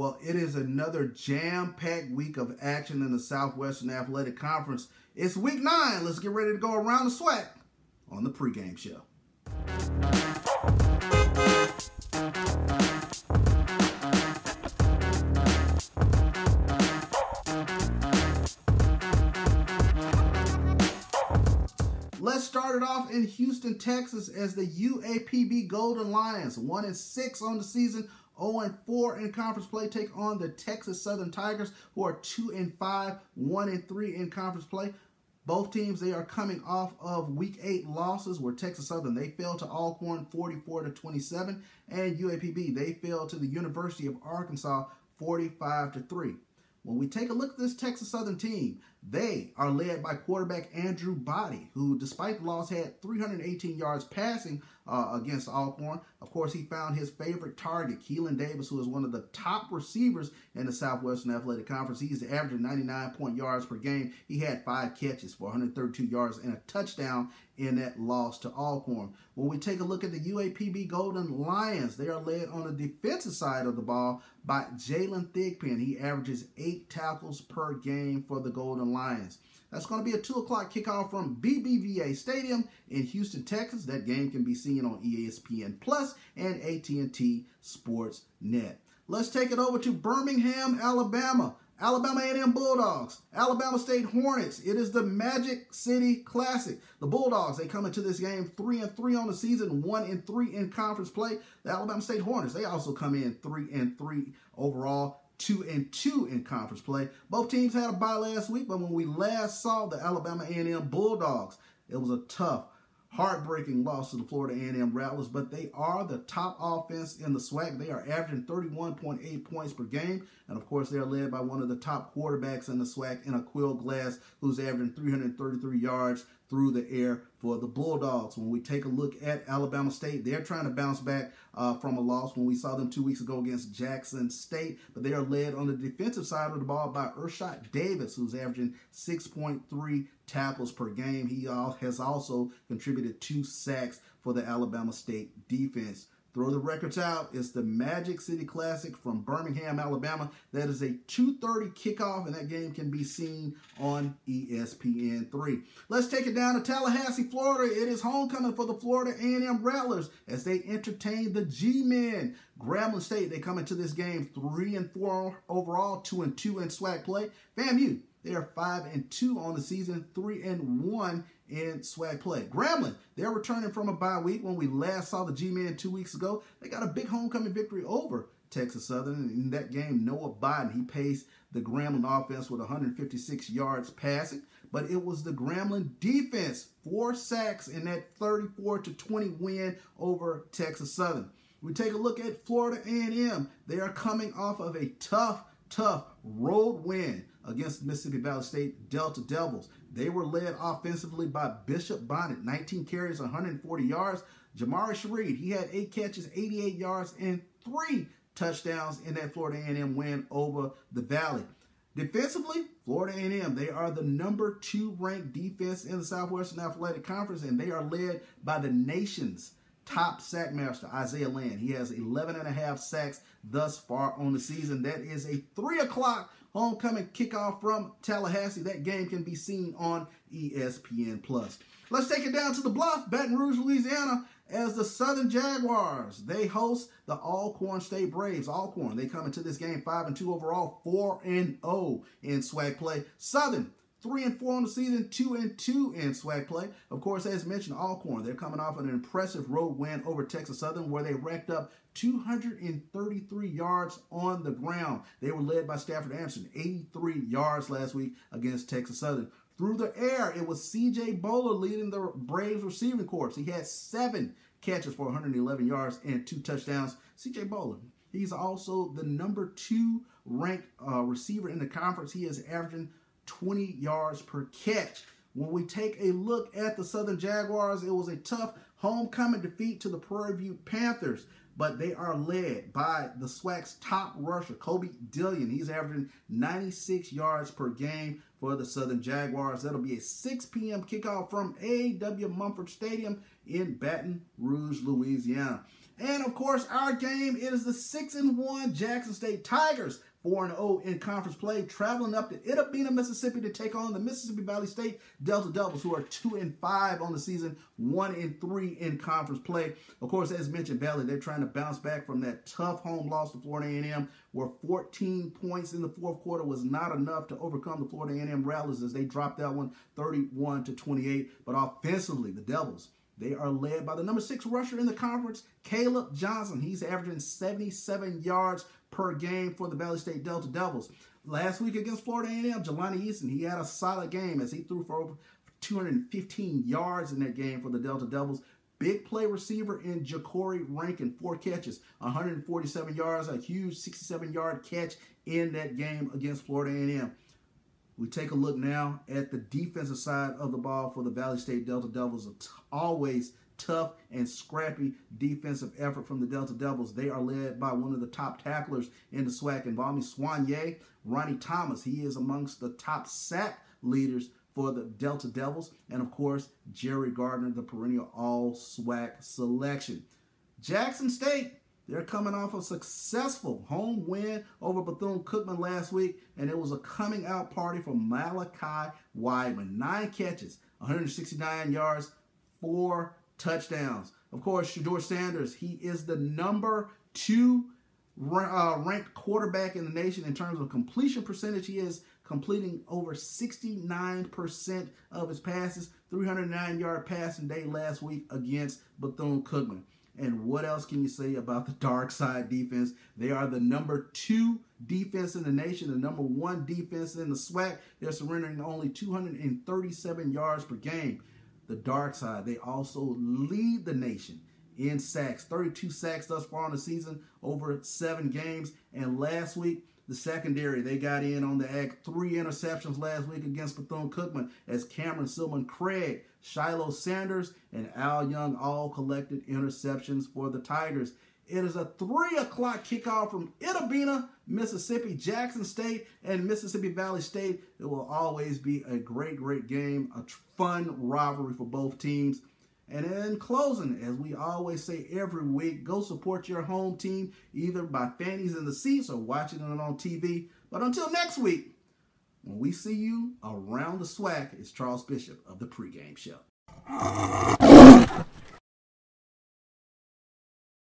Well, it is another jam-packed week of action in the Southwestern Athletic Conference. It's week nine. Let's get ready to go around the SWAC on the pregame show. Let's start it off in Houston, Texas, as the UAPB Golden Lions, one and six on the season, 0 and 4 in conference play, take on the Texas Southern Tigers, who are 2 and 5, 1 and 3 in conference play. Both teams they are coming off of week 8 losses where Texas Southern they fell to Alcorn 44 to 27 and UAPB they fell to the University of Arkansas 45 to 3. When we take a look at this Texas Southern team, they are led by quarterback Andrew Body, who, despite the loss, had 318 yards passing uh, against Alcorn. Of course, he found his favorite target, Keelan Davis, who is one of the top receivers in the Southwestern Athletic Conference. He's averaging 99 point yards per game. He had five catches for 132 yards and a touchdown in that loss to Alcorn. When we take a look at the UAPB Golden Lions, they are led on the defensive side of the ball by Jalen Thigpen. He averages eight tackles per game for the Golden Lions. That's going to be a 2 o'clock kickoff from BBVA Stadium in Houston, Texas. That game can be seen on ESPN Plus and AT&T Sports Net. Let's take it over to Birmingham, Alabama. Alabama A&M Bulldogs, Alabama State Hornets. It is the Magic City Classic. The Bulldogs, they come into this game 3 and 3 on the season, 1 and 3 in conference play. The Alabama State Hornets, they also come in 3 and 3 overall two and two in conference play. Both teams had a bye last week, but when we last saw the Alabama A&M Bulldogs, it was a tough, heartbreaking loss to the Florida A&M Rattlers, but they are the top offense in the SWAC. They are averaging 31.8 points per game, and of course, they're led by one of the top quarterbacks in the SWAC, in Aqeel Glass, who's averaging 333 yards through the air for the Bulldogs. When we take a look at Alabama State, they're trying to bounce back uh, from a loss when we saw them two weeks ago against Jackson State, but they are led on the defensive side of the ball by Urshot Davis, who's averaging 6.3 tackles per game. He has also contributed two sacks for the Alabama State defense. Throw the records out. It's the Magic City Classic from Birmingham, Alabama. That is a 2.30 kickoff, and that game can be seen on ESPN3. Let's take it down to Tallahassee, Florida. It is homecoming for the Florida A&M Rattlers as they entertain the G-Men. Grambling State, they come into this game 3 and 4 overall, 2 and 2 in SWAC play. FAMU, they are 5 and 2 on the season, 3 and 1 in SWAC play. Grambling, they're returning from a bye week when we last saw the G-Man two weeks ago. They got a big homecoming victory over Texas Southern. In that game, Noah Biden, he paced the Grambling offense with 156 yards passing, but it was the Grambling defense, four sacks in that 34 to 20 win over Texas Southern. We take a look at Florida A&M. They are coming off of a tough, tough road win against Mississippi Valley State Delta Devils. They were led offensively by Bishop Bonnet, 19 carries, 140 yards. Jah'Marae Sheread, he had eight catches, 88 yards, and three touchdowns in that Florida A&M win over the Valley. Defensively, Florida A&M, they are the number two ranked defense in the Southwestern Athletic Conference, and they are led by the nation's top sack master, Isaiah Land. He has 11 and a half sacks thus far on the season. That is a 3 o'clock homecoming kickoff from Tallahassee. That game can be seen on ESPN+. Plus. Let's take it down to the bluff, Baton Rouge, Louisiana, as the Southern Jaguars. They host the Alcorn State Braves. Alcorn, they come into this game 5 and 2 overall, 4 and 0 in SWAC play. Southern, Three and four on the season, two and two in SWAC play. Of course, as mentioned, Alcorn, they're coming off an impressive road win over Texas Southern where they racked up 233 yards on the ground. They were led by Stafford Anderson, 83 yards last week against Texas Southern. Through the air, it was C.J. Bolar leading the Braves receiving corps. He had seven catches for 111 yards and two touchdowns. C.J. Bolar, he's also the number two ranked uh, receiver in the conference. He is averaging 20 yards per catch. When we take a look at the Southern Jaguars, it was a tough homecoming defeat to the Prairie View Panthers, but they are led by the SWAC's top rusher, Kobe Dillion. He's averaging 96 yards per game for the Southern Jaguars. That'll be a 6 p.m. kickoff from A.W. Mumford Stadium in Baton Rouge, Louisiana. And of course, our game is the 6 and 1 Jackson State Tigers 4 0 in conference play, traveling up to Itta Bena, Mississippi to take on the Mississippi Valley State Delta Devils, who are 2 and 5 on the season, 1 and 3 in conference play. Of course, as mentioned, Valley, they're trying to bounce back from that tough home loss to Florida A&M, where 14 points in the fourth quarter was not enough to overcome the Florida A&M Rattlers as they dropped that one 31 to 28. But offensively, the Devils they are led by the number six rusher in the conference, Caleb Johnson. He's averaging 77 yards per game for the Valley State Delta Devils. Last week against Florida A&M, Jalani Eason, he had a solid game as he threw for over 215 yards in that game for the Delta Devils. Big play receiver in Ja'Cory Rankin, four catches, 147 yards, a huge 67-yard catch in that game against Florida A&M. We take a look now at the defensive side of the ball for the Valley State Delta Devils. Always tough and scrappy defensive effort from the Delta Devils. They are led by one of the top tacklers in the SWAC, involving Swanye, Ronnie Thomas. He is amongst the top sack leaders for the Delta Devils. And of course, Jerry Gardner, the perennial all SWAC selection. Jackson State they're coming off a successful home win over Bethune-Cookman last week, and it was a coming out party for Malachi Wideman. Nine catches, 169 yards, four touchdowns. Of course, Shedeur Sanders, he is the number two uh, ranked quarterback in the nation in terms of completion percentage. He is completing over 69% of his passes, 309 yard passing day last week against Bethune Cookman. And what else can you say about the dark side defense? They are the number two defense in the nation, the number one defense in the SWAC. They're surrendering only 237 yards per game. The dark side, they also lead the nation in sacks, 32 sacks thus far in the season, over seven games. And last week, the secondary, they got in on the act. Three interceptions last week against Bethune-Cookman as Cameron Silman Craig, Shilo Sanders, and Al Young all collected interceptions for the Tigers. It is a 3 o'clock kickoff from Itta Bena, Mississippi, Jackson State, and Mississippi Valley State. It will always be a great, great game, a fun rivalry for both teams. And in closing, as we always say every week, go support your home team either by fannies in the seats or watching it on TV. But until next week, when we see you around the SWAC, it's Charles Bishop of the pregame show.